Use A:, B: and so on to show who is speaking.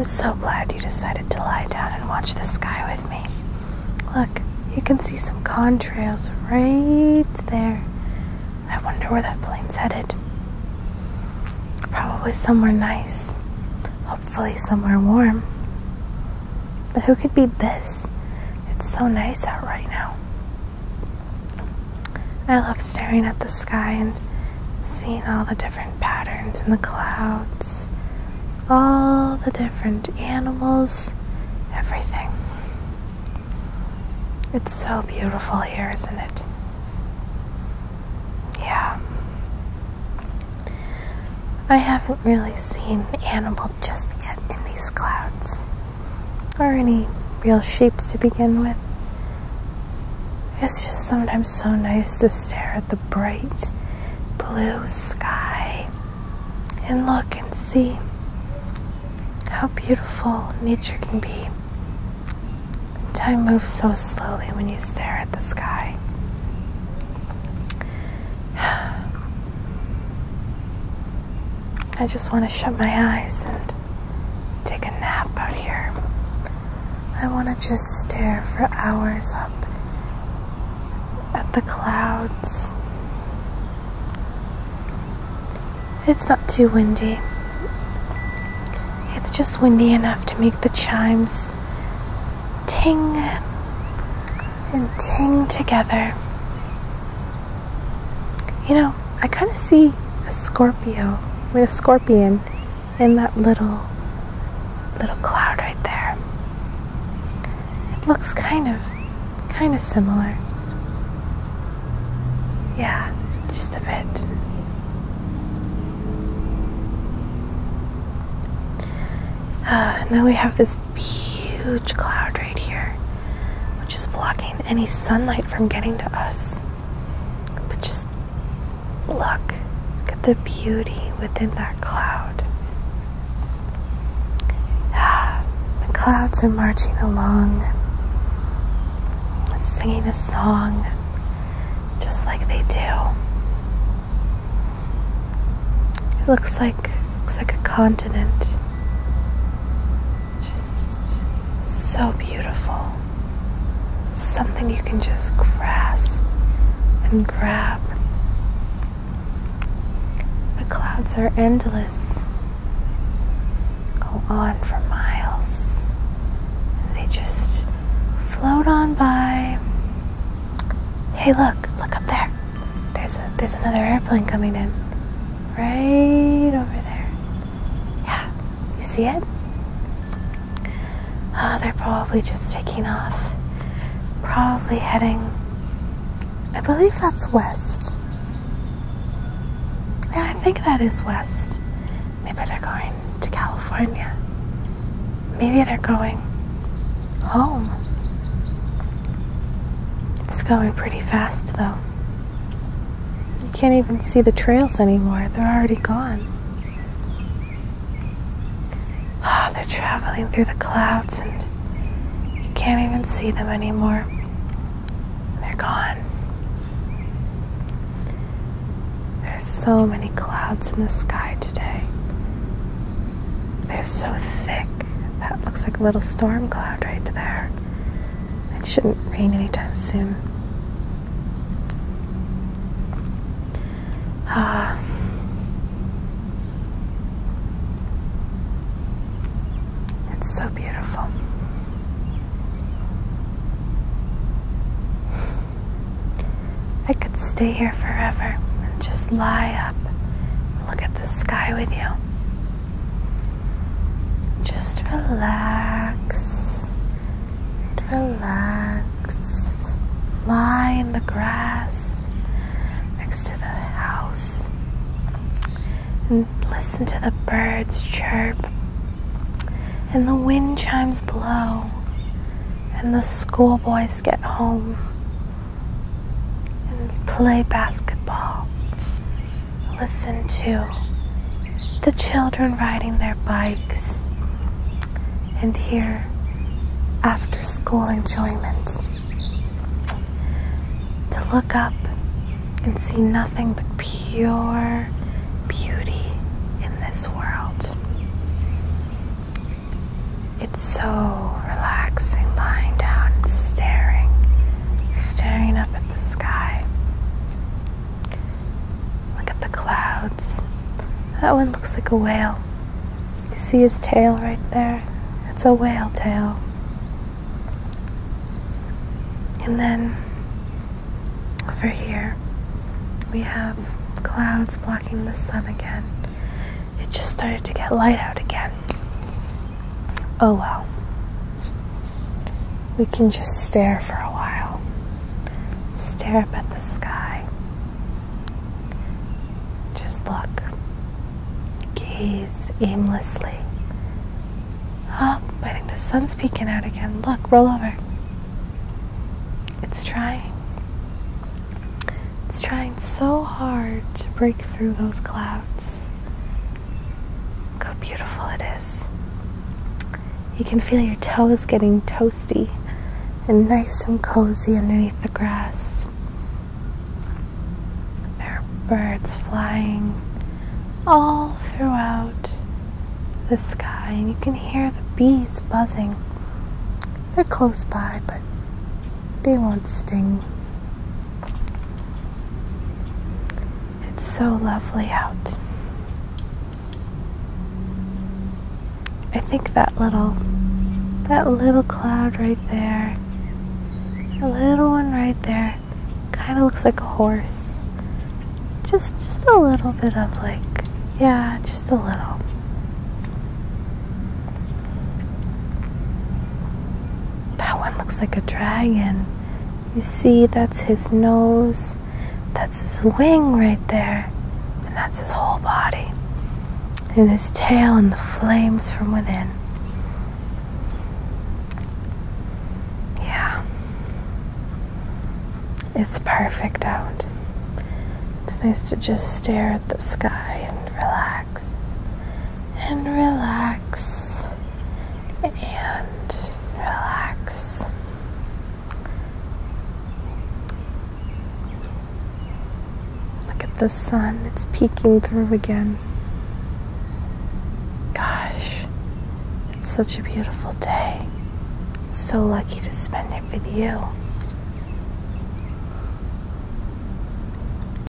A: I'm so glad you decided to lie down and watch the sky with me. Look, you can see some contrails right there. I wonder where that plane's headed. Probably somewhere nice. Hopefully, somewhere warm. But who could beat this? It's so nice out right now. I love staring at the sky and seeing all the different patterns in the clouds, all the different animals, everything. It's so beautiful here, isn't it? Yeah. I haven't really seen an animal just yet in these clouds, or any real shapes to begin with. It's just sometimes so nice to stare at the bright blue sky and look and see how beautiful nature can be. Time moves so slowly when you stare at the sky. I just want to shut my eyes and take a nap out here. I want to just stare for hours up at the clouds. It's not too windy. It's just windy enough to make the chimes ting and ting together. You know, I kind of see a Scorpio, I mean a scorpion in that little little cloud right there. It looks kind of kind of similar. Yeah, just a bit. Now we have this huge cloud right here, which is blocking any sunlight from getting to us. But just look, look at the beauty within that cloud. Ah, the clouds are marching along, singing a song just like they do. It looks like looks like a continent. Just so beautiful. Something you can just grasp and grab. The clouds are endless. Go on for miles. They just float on by. Hey look, look up there. There's a there's another airplane coming in. Right over there. Yeah. You see it? Ah, they're probably just taking off. Probably heading I believe that's west. Yeah, I think that is west. Maybe they're going to California. Maybe they're going home. It's going pretty fast, though. You can't even see the trails anymore, they're already gone. Ah, they're traveling through the clouds and you can't even see them anymore. They're gone. There's so many clouds in the sky today. They're so thick. That looks like a little storm cloud right there. It shouldn't rain anytime soon. Ah. It's so beautiful. I could stay here forever and just lie up and look at the sky with you. Just relax. Relax. Lie in the grass next to the house and listen to the birds chirp and the wind chimes blow and the schoolboys get home and play basketball. Listen to the children riding their bikes and hear after school enjoyment. To look up and see nothing but pure beauty in this world. It's so relaxing lying down and staring, staring up at the sky. Look at the clouds. That one looks like a whale. You see his tail right there? It's a whale tail. And then over here, we have clouds blocking the sun again. It just started to get light out again. Oh well. We can just stare for a while. Stare up at the sky. Just look. Gaze aimlessly. Oh, I think the sun's peeking out again. Look, roll over. It's trying. It's trying so hard to break through those clouds. Look how beautiful it is. You can feel your toes getting toasty and nice and cozy underneath the grass. There are birds flying all throughout the sky, and you can hear the bees buzzing. They're close by, but they won't sting. It's so lovely out. I think that little that little cloud right there, a little one right there, kind of looks like a horse. Just just a little bit of like, yeah, just a little. That one looks like a dragon. You see, that's his nose, that's his wing right there, and that's his whole body, and his tail and the flames from within. Yeah, it's perfect out. It's nice to just stare at the sky and relax and relax and relax. Look at the sun, it's peeking through again. Gosh, it's such a beautiful day. So lucky to spend it with you.